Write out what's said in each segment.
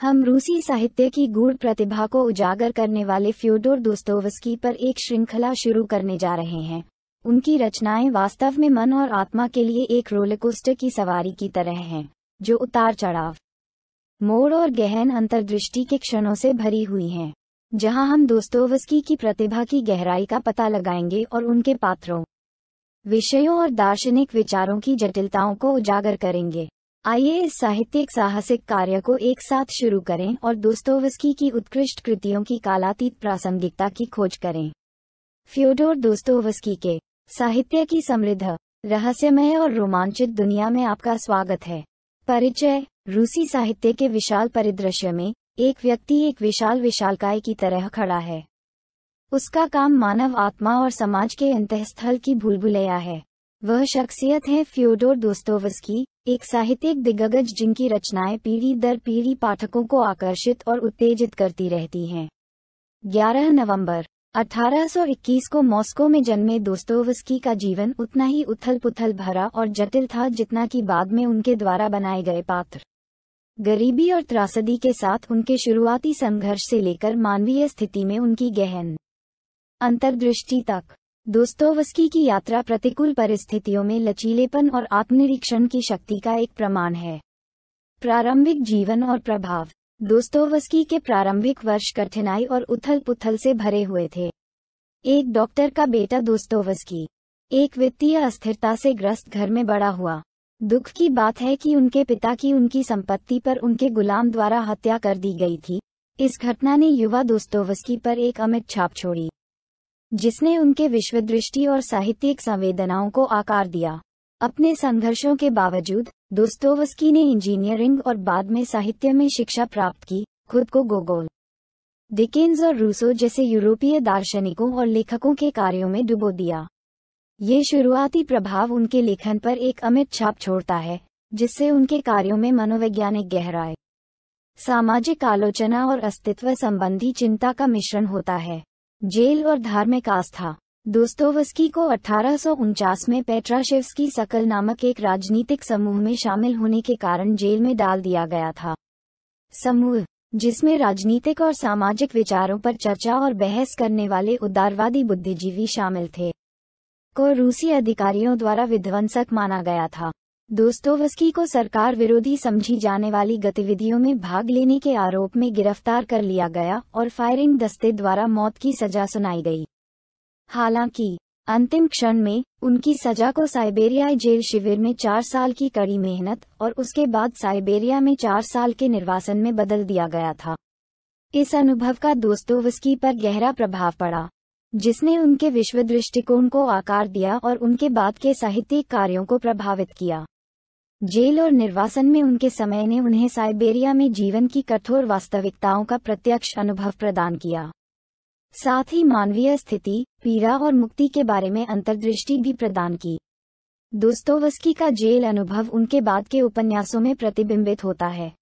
हम रूसी साहित्य की गूढ़ प्रतिभा को उजागर करने वाले फ्योडोर दोस्तोवस्की पर एक श्रृंखला शुरू करने जा रहे हैं। उनकी रचनाएँ वास्तव में मन और आत्मा के लिए एक रोलकोस्टर की सवारी की तरह हैं, जो उतार चढ़ाव, मोड़ और गहन अंतर्दृष्टि के क्षणों से भरी हुई हैं, जहाँ हम दोस्तोवस्की की प्रतिभा की गहराई का पता लगाएँगे और उनके पात्रों, विषयों और दार्शनिक विचारों की जटिलताओं को उजागर करेंगे। आइए इस साहित्यिक साहसिक कार्य को एक साथ शुरू करें और दोस्तोवस्की की उत्कृष्ट कृतियों की कालातीत प्रासंगिकता की खोज करें। फ्योडोर दोस्तोवस्की के साहित्य की समृद्ध, रहस्यमय और रोमांचित दुनिया में आपका स्वागत है। परिचय, रूसी साहित्य के विशाल परिदृश्य में एक व्यक्ति एक विशाल विशालकाय की तरह खड़ा है। उसका काम मानव आत्मा और समाज के अंतस्थल की भूलभुलैया है। वह शख्सियत है फ्योडोर दोस्तोवस्की, एक साहित्यिक दिग्गज जिनकी रचनाएँ पीढ़ी दर पीढ़ी पाठकों को आकर्षित और उत्तेजित करती रहती हैं। 11 नवंबर 1821 को मॉस्को में जन्मे दोस्तोवस्की का जीवन उतना ही उथल पुथल भरा और जटिल था जितना कि बाद में उनके द्वारा बनाए गए पात्र। गरीबी और त्रासदी के साथ उनके शुरुआती संघर्ष से लेकर मानवीय स्थिति में उनकी गहन अंतर्दृष्टि तक। दोस्तोवस्की की यात्रा प्रतिकूल परिस्थितियों में लचीलेपन और आत्मनिरीक्षण की शक्ति का एक प्रमाण है। प्रारंभिक जीवन और प्रभाव। दोस्तोवस्की के प्रारंभिक वर्ष कठिनाई और उथल पुथल से भरे हुए थे। एक डॉक्टर का बेटा दोस्तोवस्की। एक वित्तीय अस्थिरता से ग्रस्त घर में बड़ा हुआ। दुख की बात है कि उनके पिता की उनकी संपत्ति पर उनके गुलाम द्वारा हत्या कर दी गई थी। इस घटना ने युवा दोस्तोवस्की पर एक अमिट छाप छोड़ी। जिसने उनके विश्वदृष्टि और साहित्यिक संवेदनाओं को आकार दिया। अपने संघर्षों के बावजूद, दोस्तोवस्की ने इंजीनियरिंग और बाद में साहित्य में शिक्षा प्राप्त की, खुद को गोगोल। डिकेन्स और रूसो जैसे यूरोपीय दार्शनिकों और लेखकों के कार्यों में डुबो दिया। ये शुरुआती प्रभाव उनके लेखन पर एक अमिट छाप छोड़ता है, जिससे उनके कार्यों में मनोवैज्ञानिक गहराए सामाजिक आलोचना और अस्तित्व संबंधी चिंता का मिश्रण होता है। जेल और धार्मिक आस्था। दोस्तोवस्की को अठारह सौ उनचास में पेट्राशेवस्की सकल नामक एक राजनीतिक समूह में शामिल होने के कारण जेल में डाल दिया गया था। समूह, जिसमें राजनीतिक और सामाजिक विचारों पर चर्चा और बहस करने वाले उदारवादी बुद्धिजीवी शामिल थे। को रूसी अधिकारियों द्वारा विध्वंसक माना गया था। दोस्तोवस्की को सरकार विरोधी समझी जाने वाली गतिविधियों में भाग लेने के आरोप में गिरफ़्तार कर लिया गया और फायरिंग दस्ते द्वारा मौत की सजा सुनाई गई। हालाँकि, अंतिम क्षण में, उनकी सजा को साइबेरियाई जेल शिविर में चार साल की कड़ी मेहनत और उसके बाद साइबेरिया में चार साल के निर्वासन में बदल दिया गया था। इस अनुभव का दोस्तोवस्की पर गहरा प्रभाव पड़ा, जिसने उनके विश्व दृष्टिकोण को आकार दिया और उनके बाद के साहित्यिक कार्यों को प्रभावित किया। जेल और निर्वासन में उनके समय ने उन्हें साइबेरिया में जीवन की कठोर वास्तविकताओं का प्रत्यक्ष अनुभव प्रदान किया। साथ ही मानवीय स्थिति, पीड़ा और मुक्ति के बारे में अंतर्दृष्टि भी प्रदान की। दोस्तोवस्की का जेल अनुभव उनके बाद के उपन्यासों में प्रतिबिंबित होता है।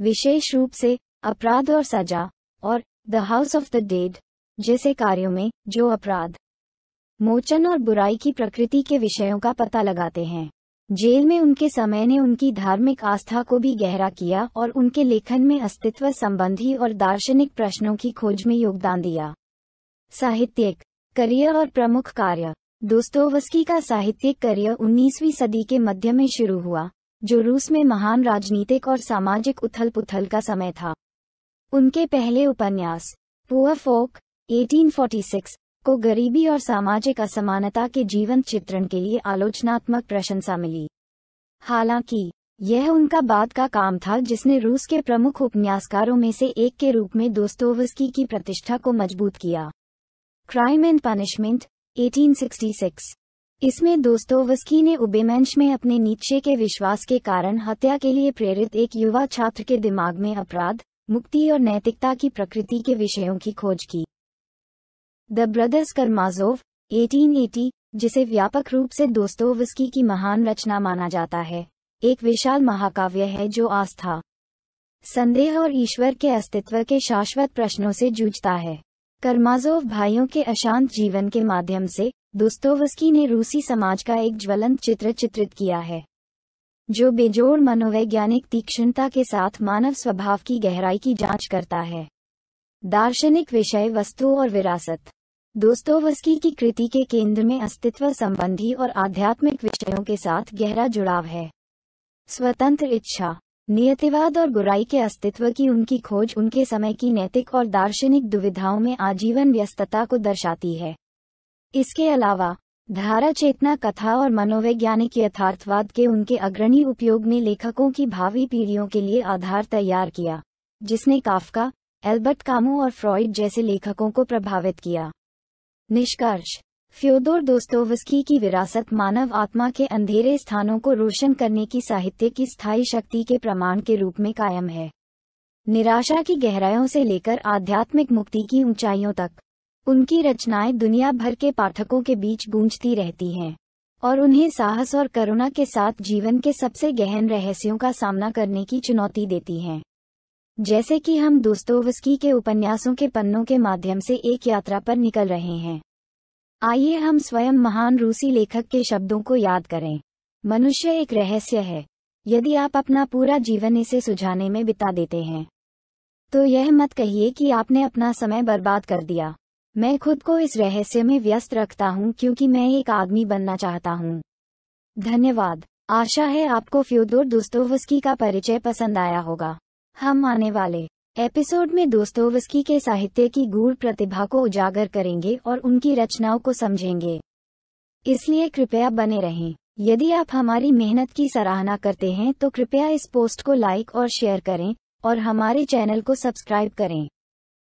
विशेष रूप से, अपराध और सजा, और, the house of the dead, जैसे कार्यों में, जो अपराध, मोचन और बुराई की प्रकृति के विषयों का पता लगाते हैं। जेल में उनके समय ने उनकी धार्मिक आस्था को भी गहरा किया और उनके लेखन में अस्तित्व संबंधी और दार्शनिक प्रश्नों की खोज में योगदान दिया। साहित्यिक करियर और प्रमुख कार्य। दोस्तोवस्की का साहित्यिक करियर 19वीं सदी के मध्य में शुरू हुआ, जो रूस में महान राजनीतिक और सामाजिक उथल पुथल का समय था। उनके पहले उपन्यास पुअर फोक 1846 को गरीबी और सामाजिक असमानता के जीवन चित्रण के लिए आलोचनात्मक प्रशंसा मिली। हालाँकि, यह उनका बाद का काम था जिसने रूस के प्रमुख उपन्यासकारों में से एक के रूप में दोस्तोवस्की की प्रतिष्ठा को मज़बूत किया। क्राइम एंड पनिशमेंट 1866 इसमें दोस्तोवस्की ने उबेमेंश में अपने नीचे के विश्वास के कारण हत्या के लिए प्रेरित एक युवा छात्र के दिमाग में अपराध, मुक्ति और नैतिकता की प्रकृति के विषयों की खोज की। द ब्रदर्स करमाजोव 1880 जिसे व्यापक रूप से दोस्तोवस्की की महान रचना माना जाता है, एक विशाल महाकाव्य है जो आस्था, संदेह और ईश्वर के अस्तित्व के शाश्वत प्रश्नों से जूझता है। कर्माजोव भाइयों के अशांत जीवन के माध्यम से दोस्तोवस्की ने रूसी समाज का एक ज्वलंत चित्र चित्रित किया है, जो बेजोड़ मनोवैज्ञानिक तीक्ष्णता के साथ मानव स्वभाव की गहराई की जाँच करता है। दार्शनिक विषय वस्तु और विरासत। दोस्तोवस्की की कृति के केंद्र में अस्तित्व संबंधी और आध्यात्मिक विषयों के साथ गहरा जुड़ाव है। स्वतंत्र इच्छा, नियतिवाद और बुराई के अस्तित्व की उनकी खोज उनके समय की नैतिक और दार्शनिक दुविधाओं में आजीवन व्यस्तता को दर्शाती है। इसके अलावा, धारा चेतना कथा और मनोवैज्ञानिक यथार्थवाद के उनके अग्रणी उपयोग ने लेखकों की भावी पीढ़ियों के लिए आधार तैयार किया, जिसने काफका, एल्बर्ट कामू और फ्रॉइड जैसे लेखकों को प्रभावित किया। निष्कर्ष। फ्योदोर दोस्तोवस्की की विरासत मानव आत्मा के अंधेरे स्थानों को रोशन करने की साहित्य की स्थायी शक्ति के प्रमाण के रूप में कायम है। निराशा की गहराइयों से लेकर आध्यात्मिक मुक्ति की ऊंचाइयों तक, उनकी रचनाएँ दुनिया भर के पाठकों के बीच गूंजती रहती हैं, और उन्हें साहस और करुणा के साथ जीवन के सबसे गहन रहस्यों का सामना करने की चुनौती देती हैं। जैसे कि हम दोस्तोवस्की के उपन्यासों के पन्नों के माध्यम से एक यात्रा पर निकल रहे हैं। आइए हम स्वयं महान रूसी लेखक के शब्दों को याद करें। मनुष्य एक रहस्य है। यदि आप अपना पूरा जीवन इसे सुझाने में बिता देते हैं तो यह मत कहिए कि आपने अपना समय बर्बाद कर दिया। मैं खुद को इस रहस्य में व्यस्त रखता हूँ क्योंकि मैं एक आदमी बनना चाहता हूँ। धन्यवाद। आशा है आपको फ्योदोर दोस्तोवस्की का परिचय पसंद आया होगा। हम आने वाले एपिसोड में दोस्तोवस्की के साहित्य की गूढ़ प्रतिभा को उजागर करेंगे और उनकी रचनाओं को समझेंगे। इसलिए कृपया बने रहें। यदि आप हमारी मेहनत की सराहना करते हैं तो कृपया इस पोस्ट को लाइक और शेयर करें और हमारे चैनल को सब्सक्राइब करें।